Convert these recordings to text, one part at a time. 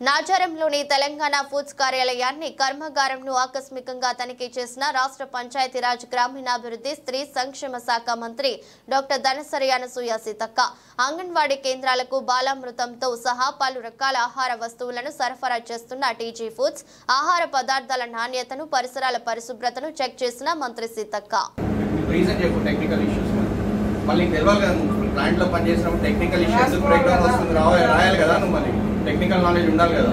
నాచారంలోని Telangana foods కార్యాలయాన్ని కర్మాగారంను ఆకస్మికంగా తనిఖీ చేసిన రాష్ట్ర పంచాయతీరాజ్ గ్రామీణాభివృద్ధి స్త్రీ సంక్షేమ శాఖ మంత్రి డాక్టర్ ధనసరి అనసూయ సీతక్క అంగన్వాడీ కేంద్రాలకు బాలామృతంతో సహా పలు రకాల ఆహార వస్తువులను సరఫరా చేస్తున్న టీజీ ఫుడ్స్ ఆహార పదార్థాల నాణ్యతను పరిసరాల పరిశుభ్రతను చెక్ చేసిన మంత్రి సీతక్క. మళ్ళీ తెలవాలి కదా నువ్వు ప్లాంట్లో పనిచేసినప్పుడు టెక్నికల్ ఇష్యూస్ బ్రేక్ డౌన్ వస్తుంది రావాలి రాయాలి కదా నువ్వు మళ్ళీ. టెక్నికల్ నాలెడ్జ్ ఉండాలి కదా?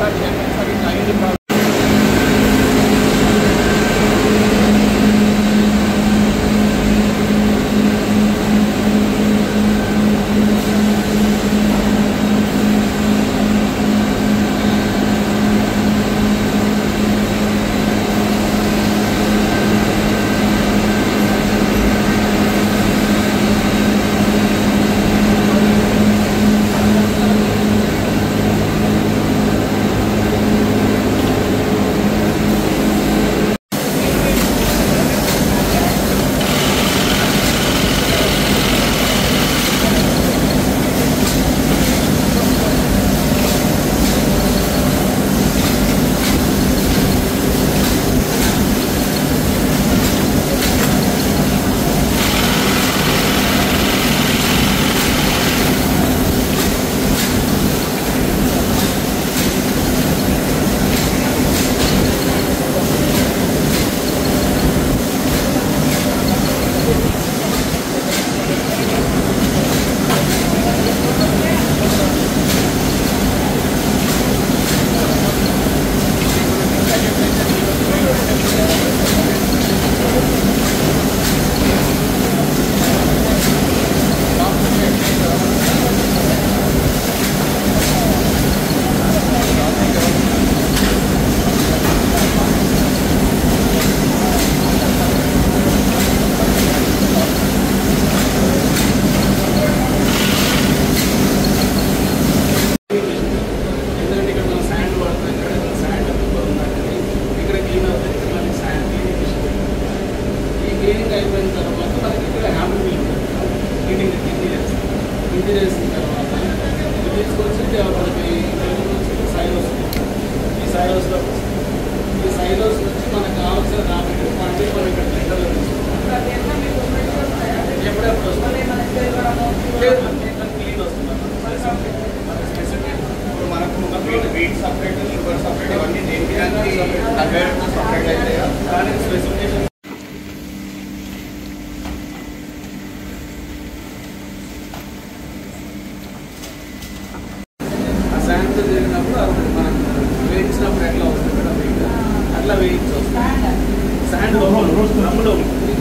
Raja yang. Cleaning interiors interiors తర్వాత తీసుకొచ్చి మనకి సైలోస్ ఈ సైలోస్లో ఈ సైలోస్ నుంచి మనకు కావాల్సిన రాబడి పండి మనం ఇక్కడ టెండర్లో ఎప్పుడెప్పుడు వస్తుంది క్లీన్ వస్తుంది ఇప్పుడు మనకు వీట్ సపరేట్ షుగర్ సపరేట్ ఇవన్నీ దేనికి సపరేట్ అయితే దానికి స్పెసిఫికేషన్ శాండ్ జరిగినప్పుడు అది మనం వేయించినప్పుడు ఎట్లా వస్తుంది కదా అట్లా వేయించి వస్తుంది శాండ్ రమ్ములో ఉంటుంది